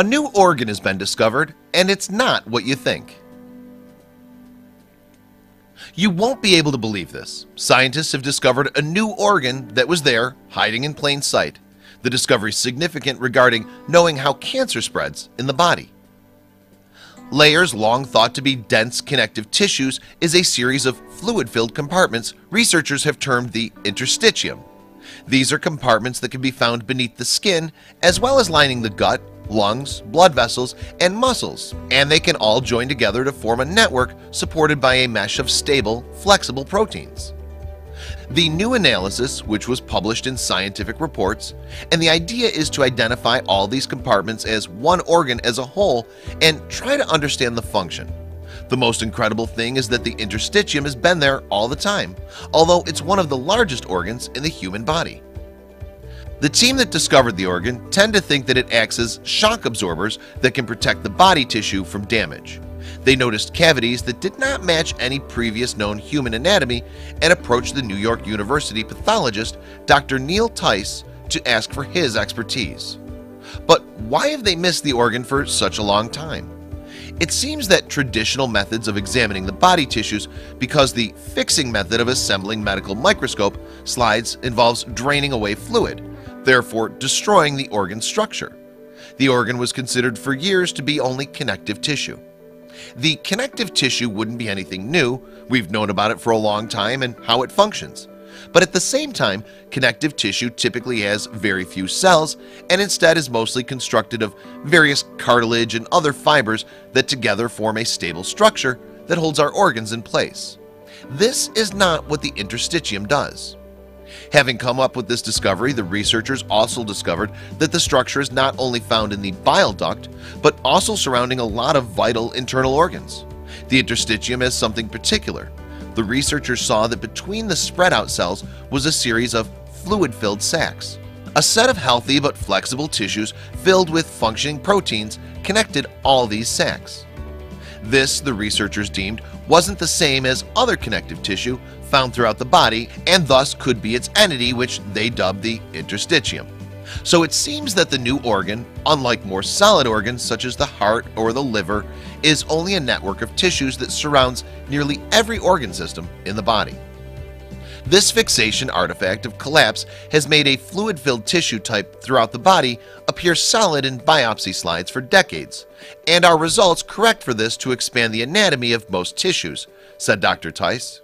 A new organ has been discovered and it's not what you think. You won't be able to believe this. Scientists have discovered a new organ that was there hiding in plain sight. The discovery is significant regarding knowing how cancer spreads in the body. Layers long thought to be dense connective tissues is a series of fluid-filled compartments researchers have termed the interstitium. These are compartments that can be found beneath the skin as well as lining the gut lungs, blood vessels, and muscles, and they can all join together to form a network supported by a mesh of stable, flexible proteins. The new analysis, which was published in scientific reports, and the idea is to identify all these compartments as one organ as a whole and try to understand the function. The most incredible thing is that the interstitium has been there all the time, although it's one of the largest organs in the human body. The team that discovered the organ tend to think that it acts as shock absorbers that can protect the body tissue from damage. They noticed cavities that did not match any previous known human anatomy and approached the New York University pathologist Dr. Neil Theise to ask for his expertise. But why have they missed the organ for such a long time? It seems that traditional methods of examining the body tissues because the fixing method of assembling medical microscope slides involves draining away fluid therefore destroying the organ structure. The organ was considered for years to be only connective tissue. The connective tissue wouldn't be anything new, we've known about it for a long time and how it functions. But at the same time, connective tissue typically has very few cells and instead is mostly constructed of various cartilage and other fibers that together form a stable structure that holds our organs in place. This is not what the interstitium does. Having come up with this discovery, the researchers also discovered that the structure is not only found in the bile duct, but also surrounding a lot of vital internal organs. The interstitium has something particular. The researchers saw that between the spread out cells was a series of fluid-filled sacs. A set of healthy but flexible tissues filled with functioning proteins connected all these sacs. This, the researchers deemed, wasn't the same as other connective tissue found throughout the body and thus could be its entity which they dubbed the interstitium. So it seems that the new organ, unlike more solid organs such as the heart or the liver, is only a network of tissues that surrounds nearly every organ system in the body. This fixation artifact of collapse has made a fluid-filled tissue type throughout the body appear solid in biopsy slides for decades, and our results correct for this to expand the anatomy of most tissues, said Dr. Theise.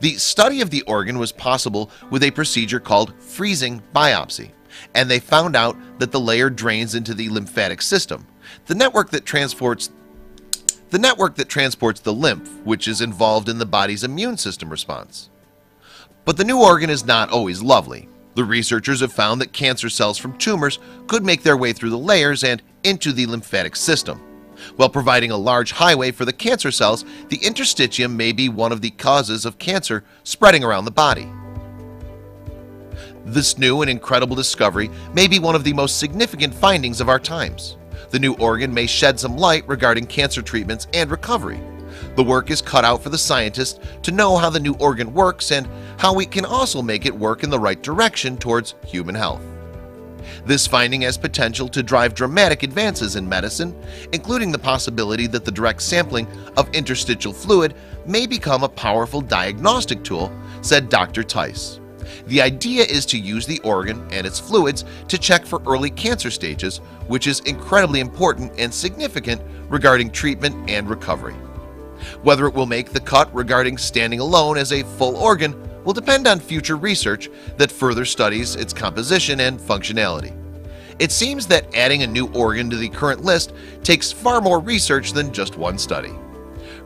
The study of the organ was possible with a procedure called freezing biopsy, and they found out that the layer drains into the lymphatic system, the network that transports the network that transports the lymph, which is involved in the body's immune system response. But the new organ is not always lovely. The researchers have found that cancer cells from tumors could make their way through the layers and into the lymphatic system. While providing a large highway for the cancer cells, the interstitium may be one of the causes of cancer spreading around the body. This new and incredible discovery may be one of the most significant findings of our times. The new organ may shed some light regarding cancer treatments and recovery. The work is cut out for the scientists to know how the new organ works and how we can also make it work in the right direction towards human health. This finding has potential to drive dramatic advances in medicine, including the possibility that the direct sampling of interstitial fluid may become a powerful diagnostic tool, said Dr. Theise. The idea is to use the organ and its fluids to check for early cancer stages, which is incredibly important and significant regarding treatment and recovery. Whether it will make the cut regarding standing alone as a full organ will depend on future research that further studies its composition and functionality. It seems that adding a new organ to the current list takes far more research than just one study.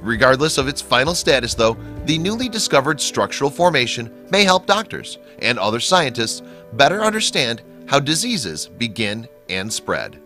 Regardless of its final status though, the newly discovered structural formation may help doctors and other scientists better understand how diseases begin and spread.